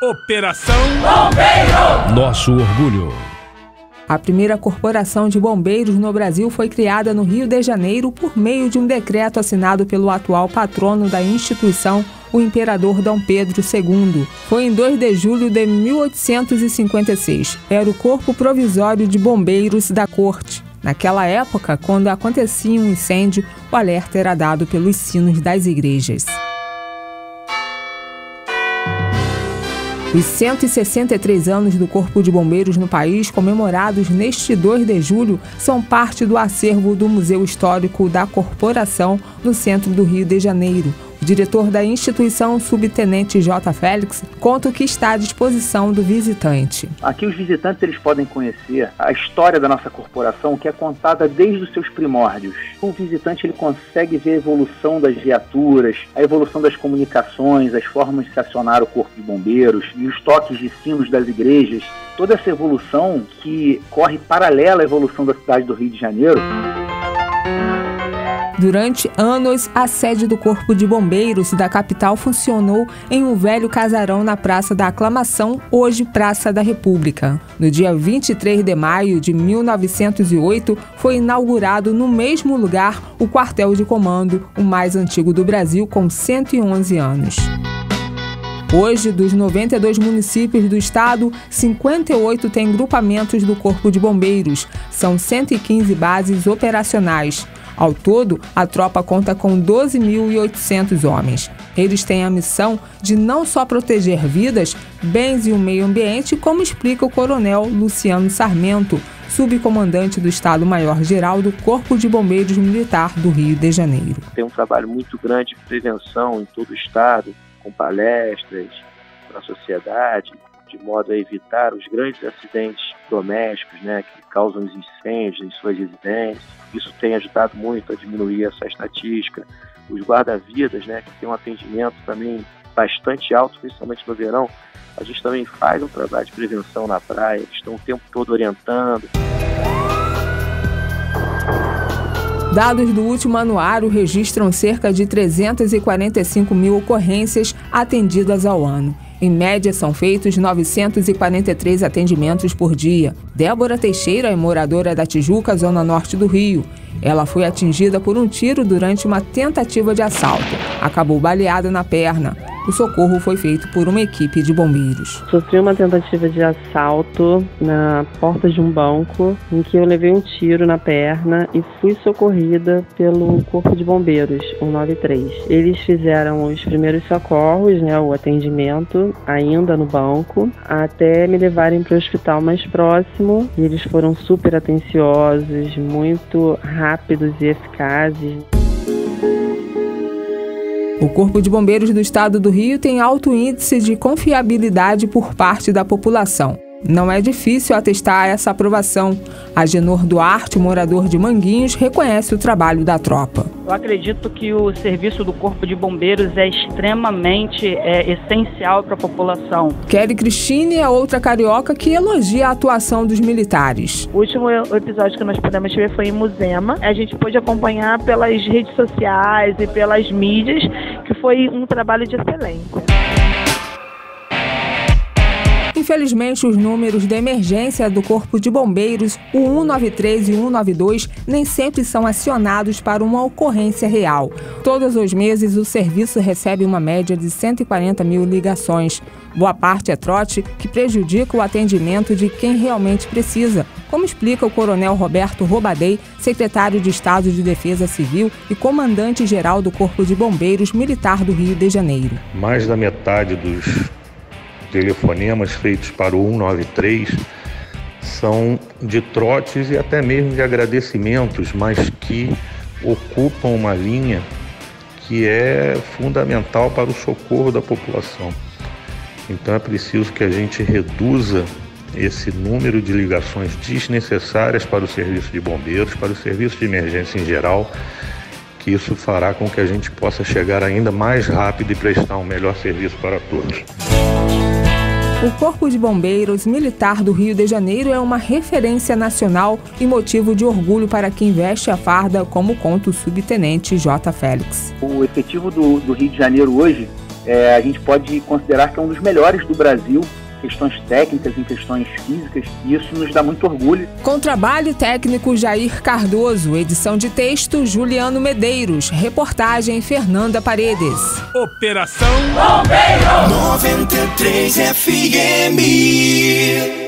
Operação Bombeiro. Nosso orgulho. A primeira corporação de bombeiros no Brasil foi criada no Rio de Janeiro por meio de um decreto assinado pelo atual patrono da instituição, o imperador Dom Pedro II. Foi em 2 de julho de 1856. Era o corpo provisório de bombeiros da corte. Naquela época, quando acontecia um incêndio, o alerta era dado pelos sinos das igrejas. Os 163 anos do Corpo de Bombeiros no país, comemorados neste 2 de julho, são parte do acervo do Museu Histórico da Corporação, no centro do Rio de Janeiro. Diretor da instituição, subtenente J. Félix, conta o que está à disposição do visitante. Aqui os visitantes eles podem conhecer a história da nossa corporação, que é contada desde os seus primórdios. O visitante ele consegue ver a evolução das viaturas, a evolução das comunicações, as formas de se acionar o corpo de bombeiros e os toques de sinos das igrejas. Toda essa evolução que corre paralela à evolução da cidade do Rio de Janeiro. Durante anos, a sede do Corpo de Bombeiros da capital funcionou em um velho casarão na Praça da Aclamação, hoje Praça da República. No dia 23 de maio de 1908, foi inaugurado no mesmo lugar o quartel de comando, o mais antigo do Brasil, com 111 anos. Hoje, dos 92 municípios do estado, 58 têm grupamentos do Corpo de Bombeiros. São 115 bases operacionais. Ao todo, a tropa conta com 12.800 homens. Eles têm a missão de não só proteger vidas, bens e o meio ambiente, como explica o coronel Luciano Sarmento, subcomandante do Estado-Maior-Geral do Corpo de Bombeiros Militar do Rio de Janeiro. Tem um trabalho muito grande de prevenção em todo o Estado, com palestras para a sociedade, de modo a evitar os grandes acidentes domésticos né, que causam os incêndios em suas residências. Isso tem ajudado muito a diminuir essa estatística. Os guarda-vidas, né, que tem um atendimento também bastante alto, principalmente no verão, a gente também faz um trabalho de prevenção na praia, eles estão o tempo todo orientando. Dados do último anuário registram cerca de 345 mil ocorrências atendidas ao ano. Em média, são feitos 943 atendimentos por dia. Débora Teixeira é moradora da Tijuca, zona norte do Rio. Ela foi atingida por um tiro durante uma tentativa de assalto. Acabou baleada na perna. O socorro foi feito por uma equipe de bombeiros. Sofri uma tentativa de assalto na porta de um banco, em que eu levei um tiro na perna e fui socorrida pelo Corpo de Bombeiros, 193. Eles fizeram os primeiros socorros, né, o atendimento, ainda no banco, até me levarem para o hospital mais próximo. E eles foram super atenciosos, muito rápidos e eficazes. O Corpo de Bombeiros do Estado do Rio tem alto índice de confiabilidade por parte da população. Não é difícil atestar essa aprovação. Agenor Duarte, morador de Manguinhos, reconhece o trabalho da tropa. Eu acredito que o serviço do Corpo de Bombeiros é extremamente é, essencial para a população. Kelly Cristine é outra carioca que elogia a atuação dos militares. O último episódio que nós pudemos ver foi em Muzema. A gente pôde acompanhar pelas redes sociais e pelas mídias, foi um trabalho de excelência. Infelizmente, os números de emergência do Corpo de Bombeiros, o 193 e o 192, nem sempre são acionados para uma ocorrência real. Todos os meses, o serviço recebe uma média de 140 mil ligações. Boa parte é trote que prejudica o atendimento de quem realmente precisa, como explica o Coronel Roberto Robadei, secretário de Estado de Defesa Civil e comandante-geral do Corpo de Bombeiros Militar do Rio de Janeiro. Mais da metade dos telefonemas feitos para o 193 são de trotes e até mesmo de agradecimentos, mas que ocupam uma linha que é fundamental para o socorro da população. Então é preciso que a gente reduza esse número de ligações desnecessárias para o serviço de bombeiros, para o serviço de emergência em geral, que isso fará com que a gente possa chegar ainda mais rápido e prestar um melhor serviço para todos. O Corpo de Bombeiros Militar do Rio de Janeiro é uma referência nacional e motivo de orgulho para quem veste a farda, como conta o subtenente J. Félix. O efetivo do, do Rio de Janeiro hoje é, a gente pode considerar que é um dos melhores do Brasil questões técnicas, em questões físicas, e isso nos dá muito orgulho. Com trabalho técnico Jair Cardoso, edição de texto Juliano Medeiros, reportagem Fernanda Paredes. Operação Bombeiro 93 FM